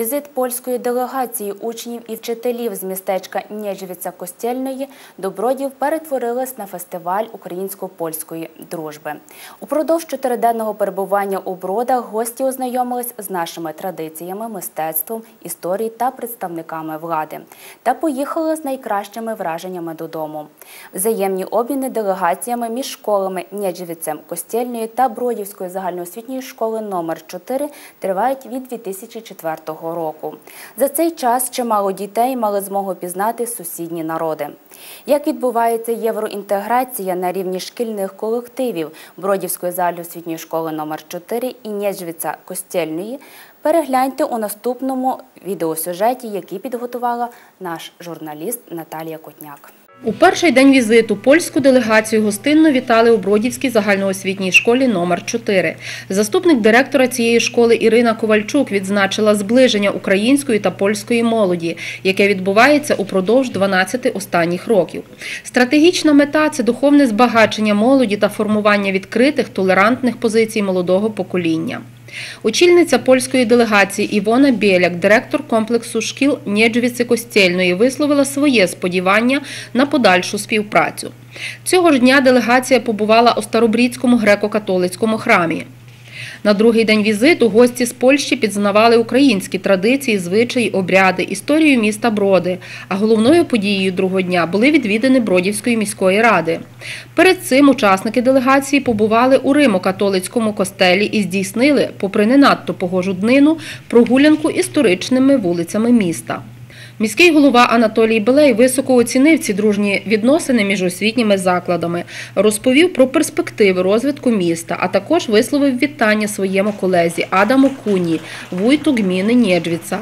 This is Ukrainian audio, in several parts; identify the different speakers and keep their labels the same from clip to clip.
Speaker 1: Візит польської делегації учнів і вчителів з містечка Нєжвіця Костєльної до Бродів перетворилась на фестиваль українсько-польської дружби. Упродовж чотириденного перебування у Бродах гості ознайомились з нашими традиціями, мистецтвом, історією та представниками влади та поїхали з найкращими враженнями додому. Взаємні обміни делегаціями між школами Нєджевіцем Костєльної та Бродівської загальноосвітньої школи номер 4 тривають від 2004 року. За цей час чимало дітей мали змогу пізнати сусідні народи. Як відбувається євроінтеграція на рівні шкільних колективів Бродівської загальноосвітньої школи номер 4 і Нєджвіця Костєльної, перегляньте у наступному відеосюжеті, який підготувала наш журналіст Наталія Котняк.
Speaker 2: У перший день візиту польську делегацію гостинно вітали у Бродівській загальноосвітній школі номер 4 Заступник директора цієї школи Ірина Ковальчук відзначила зближення української та польської молоді, яке відбувається упродовж 12 останніх років. Стратегічна мета це духовне збагачення молоді та формування відкритих, толерантних позицій молодого покоління. Очільниця польської делегації Івона Біляк, директор комплексу шкіл Нєджвіци Костєльної, висловила своє сподівання на подальшу співпрацю. Цього ж дня делегація побувала у Старобрідському греко-католицькому храмі. На другий день візиту гості з Польщі підзнавали українські традиції, звичаї, обряди, історію міста Броди. А головною подією другого дня були відвідини Бродівської міської ради. Перед цим учасники делегації побували у Римо-католицькому костелі і здійснили, попри не надто погожу днину, прогулянку історичними вулицями міста. Міський голова Анатолій Белей високо оцінив ці дружні відносини між освітніми закладами, розповів про перспективи розвитку міста, а також висловив вітання своєму колезі Адаму Куні, вуйту гміни Нєджвіца.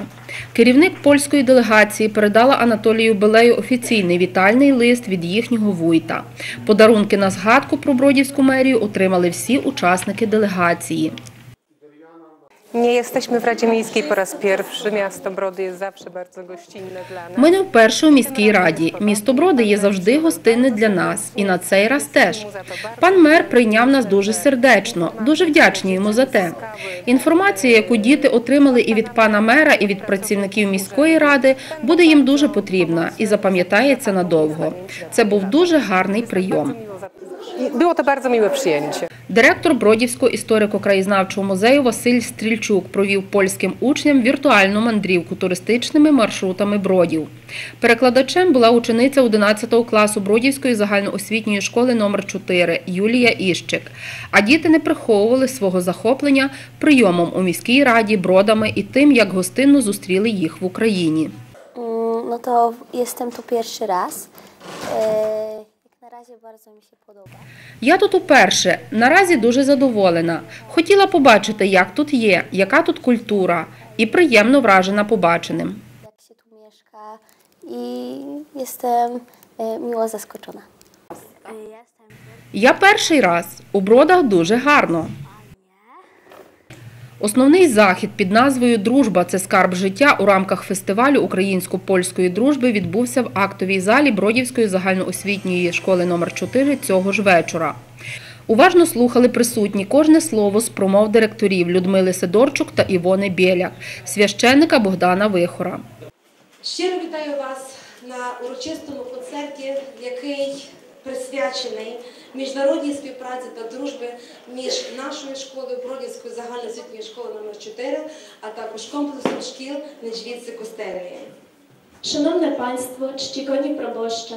Speaker 2: Керівник польської делегації передала Анатолію Белею офіційний вітальний лист від їхнього вуйта. Подарунки на згадку про Бродівську мерію отримали всі учасники делегації.
Speaker 3: Nie jesteśmy w Radzie Miejskiej po raz pierwszy. Miasto Brody jest zawsze bardzo gościnne dla nas.
Speaker 2: Ми не вперше у міській раді. Місто Броди є завжди гостинне для нас, і на цей раз теж. Пан мер прийняв нас дуже сердечно, дуже вдячні йому за те. Інформація, яку діти отримали і від пана мера, і від працівників міської ради, буде їм дуже потрібна і запам'ятається надовго. Це був дуже гарний прийом.
Speaker 3: Było to bardzo miłe przyjęcie.
Speaker 2: Директор Бродівського історико-краєзнавчого музею Василь Стрільчук провів польським учням віртуальну мандрівку туристичними маршрутами Бродів. Перекладачем була учениця 11 класу Бродівської загальноосвітньої школи номер 4 Юлія Іщик. А діти не приховували свого захоплення прийомом у міській раді, бродами і тим, як гостинно зустріли їх в Україні.
Speaker 4: Mm, No to jestem tu pierwszy na bardzo mi się podoba.
Speaker 2: Я тут уперше. Наразі дуже задоволена. Хотіла побачити, як тут є, яка тут культура, і приємно вражена побаченим.
Speaker 4: Jak się tu mieszka i jestem e, miło zaskoczona. Jestem.
Speaker 2: Я перший раз. У бродах дуже гарно. Основний захід під назвою Дружба це скарб життя у рамках фестивалю українсько-польської дружби відбувся в актовій залі Бродівської загальноосвітньої школи номер 4 цього ж вечора. Уважно слухали присутні кожне слово з промов директорів Людмили Сидорчук та Івони Біляк, священника Богдана Вихора.
Speaker 5: Щиро вітаю вас на урочистому концерті, який присвячений міжнародній співпраці та дружбі між нашою школою Бродівською загальноосвітньої школи номер 4 а також комплексом шкіл Неджвідці Костельної.
Speaker 6: Szanowne Państwo, czcigodni proboszcze,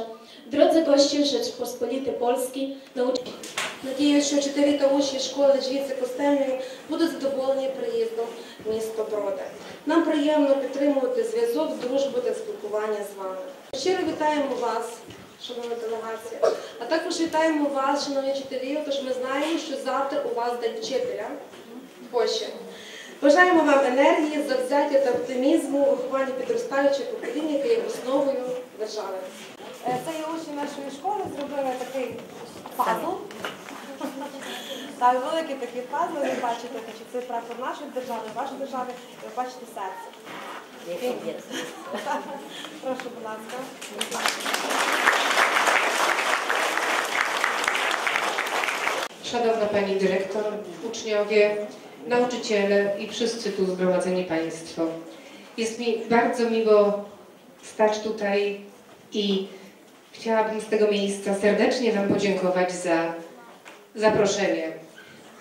Speaker 6: drodzy goście Rzeczpospolitej Polskiej, nauczyciele.
Speaker 5: Надіюсь, що вчителі та учні школи Неджвідці Костельної будуть задоволені приїздом в місто Броди. Нам приємно підтримувати зв'язок, дружбу та спілкування з вами. Щиро вітаємо вас, шановна делегація, а також вітаємо вас, шановні вчителі, тож ми знаємо, що завтра у вас день вчителя в Польщі. Бажаємо вам енергії, завзяття та оптимізму у вихованні підростаючого покоління, яке є основою держави.
Speaker 7: Е, Це є учні нашої школи зробили такий пазл. Так, великий такий пазл, ви бачите, значить, це прапор нашої держави, вашої держави, ви бачите серце. Прошу, будь ласка.
Speaker 8: Szanowna Pani Dyrektor, uczniowie, nauczyciele i wszyscy tu zgromadzeni Państwo.
Speaker 3: Jest mi bardzo miło stać tutaj i chciałabym z tego miejsca serdecznie Wam podziękować za zaproszenie.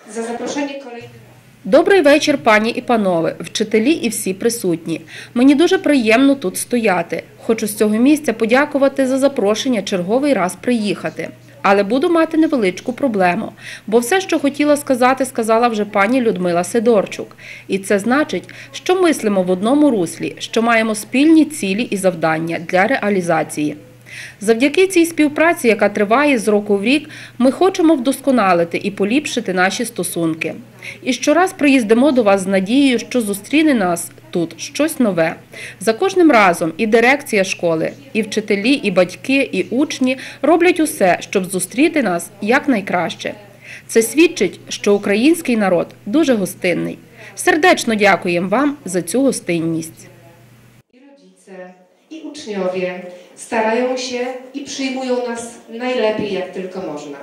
Speaker 3: За zaproszenie kolejnych.
Speaker 2: Добрий вечір, пані і панове, вчителі і всі присутні. Мені дуже приємно тут стояти. Хочу з цього місця подякувати за запрошення черговий раз приїхати. Але буду мати невеличку проблему, бо все, що хотіла сказати, сказала вже пані Людмила Сидорчук. І це значить, що мислимо в одному руслі, що маємо спільні цілі і завдання для реалізації. Завдяки цій співпраці, яка триває з року в рік, ми хочемо вдосконалити і поліпшити наші стосунки. І щораз приїздимо до вас з надією, що зустріне нас тут щось нове. За кожним разом і дирекція школи, і вчителі, і батьки, і учні роблять усе, щоб зустріти нас якнайкраще. Це свідчить, що український народ дуже гостинний. Сердечно дякуємо вам за цю гостинність.
Speaker 3: I rodzice, i uczniowie starają się i przyjmują nas najlepiej, jak tylko można.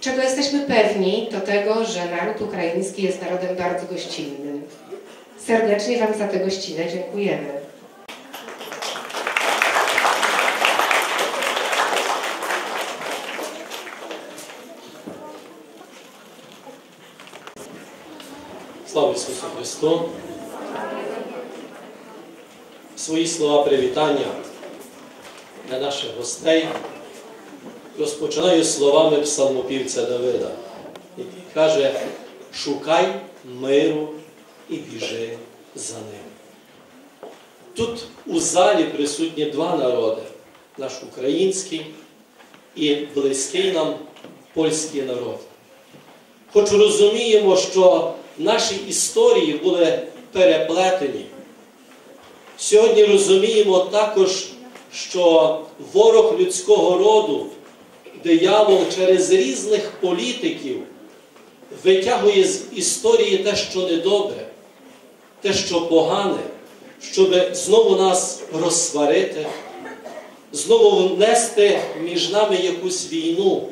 Speaker 3: Czego jesteśmy pewni, to tego, że naród ukraiński jest narodem bardzo gościnnym. Serdecznie Wam za tę gościnę dziękujemy.
Speaker 8: Слава Ісусу Христу! Свої слова привітання для наших гостей розпочинаю словами псалмопівця Давида, який каже: Шукай миру і біжи за ним. Тут у залі присутні два народи: наш український і близький нам польський народ. Хоч розуміємо, що наші історії були переплетені. Сьогодні розуміємо також, що ворог людського роду, диявол через різних політиків витягує з історії те, що недобре, те, що погане, щоб знову нас розсварити, знову внести між нами якусь війну.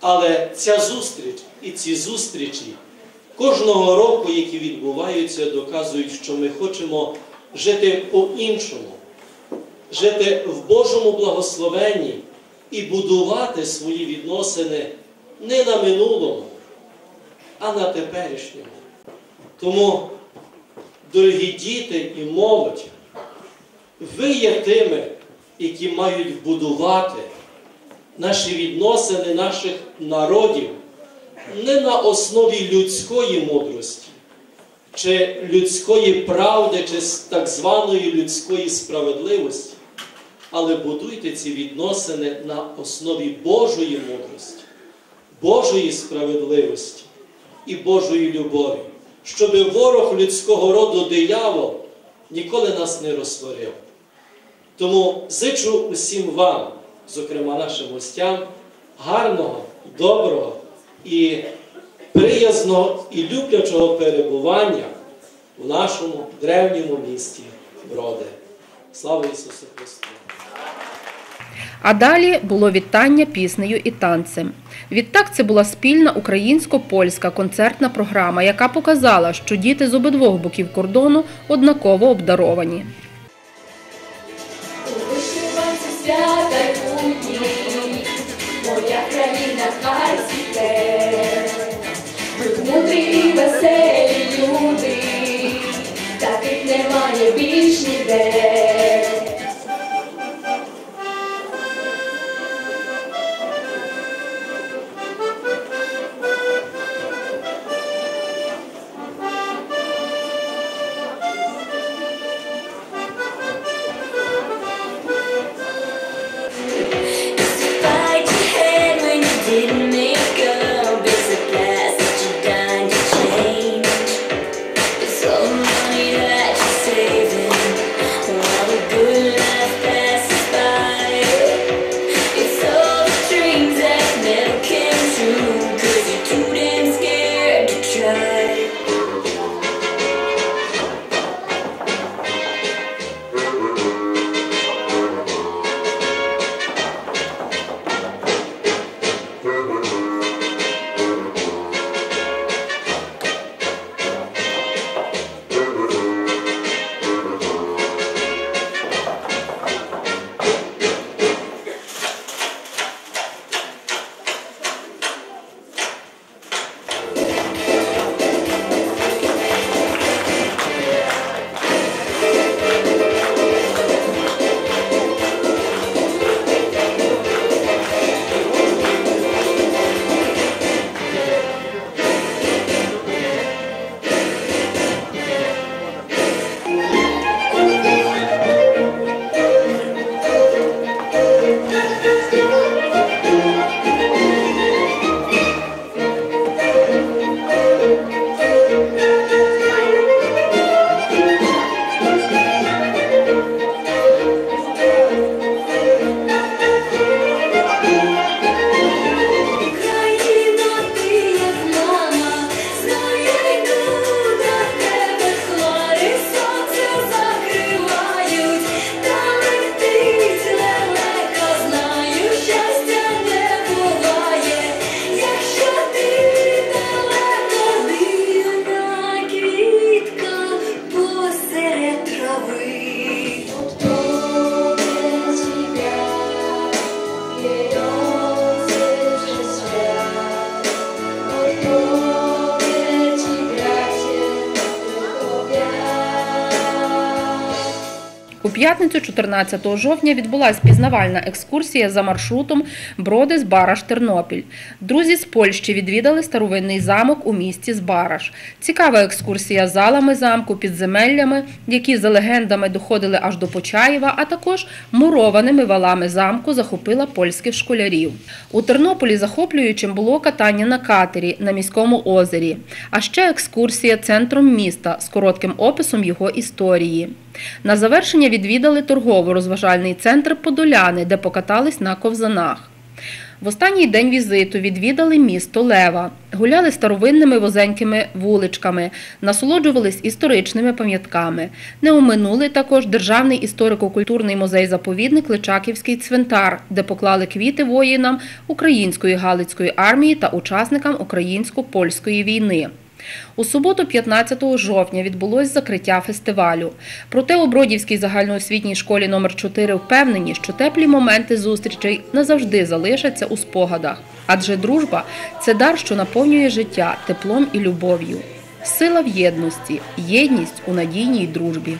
Speaker 8: Але ця зустріч і ці зустрічі кожного року, які відбуваються, доказують, що ми хочемо жити по-іншому, жити в Божому благословенні і будувати свої відносини не на минулому, а на теперішньому. Тому, дорогі діти і молодь, ви є тими, які мають будувати наші відносини наших народів не на основі людської мудрості, чи людської правди, чи так званої людської справедливості, але будуйте ці відносини на основі Божої мудрості, Божої справедливості і Божої любові, щоб ворог людського роду диявол ніколи нас не розсварив. Тому зичу усім вам зокрема нашим гостям, гарного, доброго і приязного і люблячого перебування в нашому древньому місті Броди. Слава Ісусу Христу!
Speaker 2: А далі було вітання піснею і танцем. Відтак це була спільна українсько-польська концертна програма, яка показала, що діти з обидвох боків кордону однаково обдаровані.
Speaker 6: Моя країна хай мудрі і веселі люди, таких немає більш ніде.
Speaker 2: П'ятницю, 14 жовтня, відбулася пізнавальна екскурсія за маршрутом Броди з Бараш Тернопіль. Друзі з Польщі відвідали старовинний замок у місті Збараш. Цікава екскурсія залами замку, підземеллями, які за легендами доходили аж до Почаєва, а також мурованими валами замку захопила польських школярів. У Тернополі захоплюючим було катання на катері на міському озері, а ще екскурсія центром міста з коротким описом його історії. На завершення відвідали торгово-розважальний центр Подоляни, де покатались на ковзанах. В останній день візиту відвідали місто Лева, гуляли старовинними возенькими вуличками, насолоджувались історичними пам'ятками. Не оминули також Державний історико-культурний музей-заповідник Личаківський цвинтар, де поклали квіти воїнам Української Галицької армії та учасникам Українсько-польської війни. У суботу, 15 жовтня, відбулось закриття фестивалю. Проте у Бродівській загальноосвітній школі номер 4 впевнені, що теплі моменти зустрічей назавжди залишаться у спогадах. Адже дружба це дар, що наповнює життя теплом і любов'ю. Сила в єдності, єдність у надійній дружбі.